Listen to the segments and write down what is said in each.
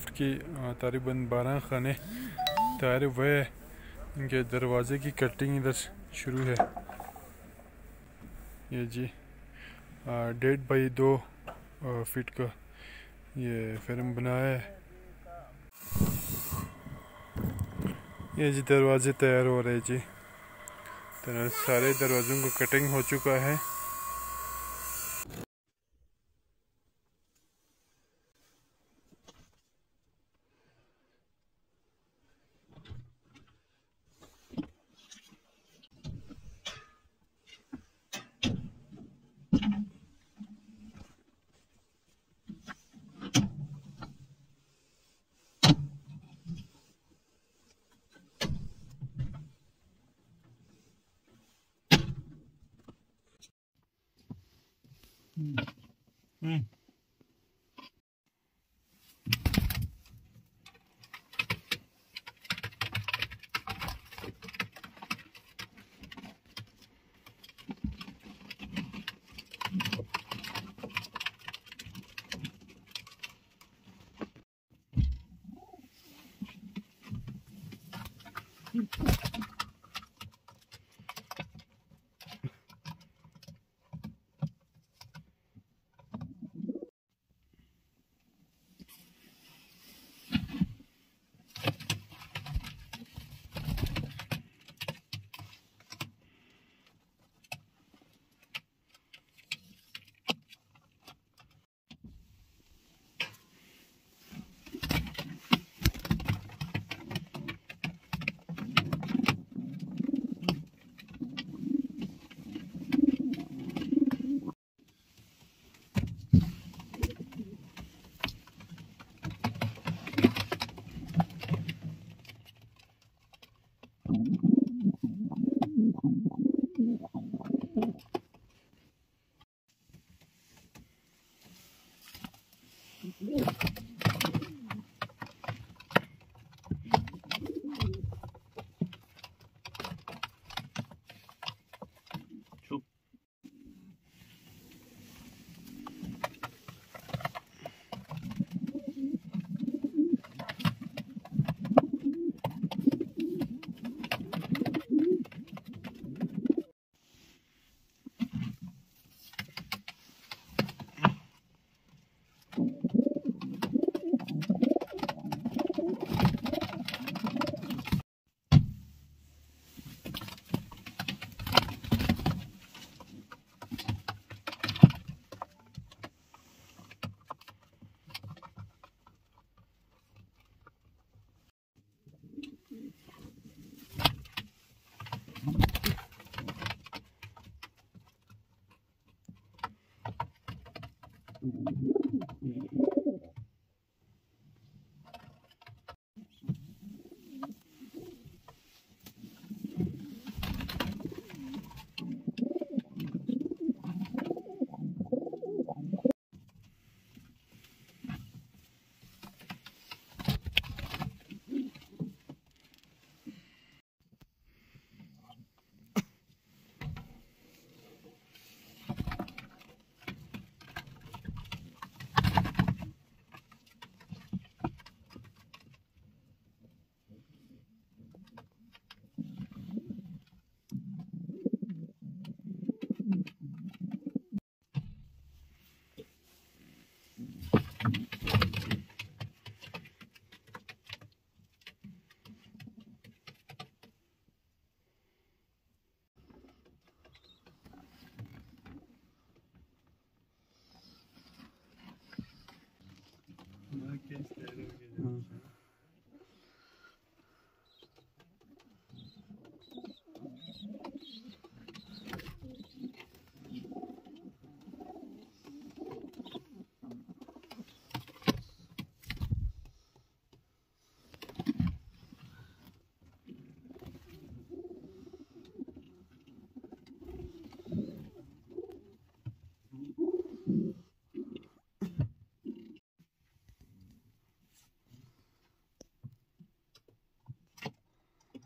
Loft की तकरीबन बारह खाने तैयार हुए हैं इनके दरवाज़े की कटिंग इधर शुरू है ये जी डेढ़ बाई दो फीट का ये फ़िल्म बनाया है ये जी दरवाजे तैयार हो रहे जी तो सारे दरवाज़ों का कटिंग हो चुका है Mm. Mm. Gençlere de.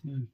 Hmm.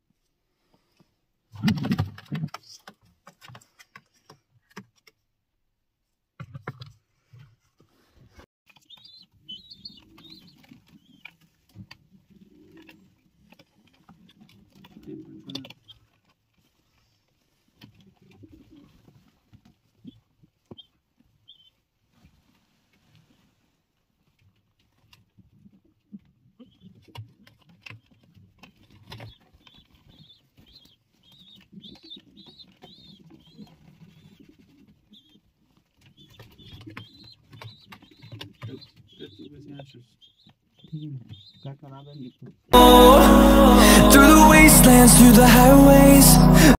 Through the wastelands, through the highways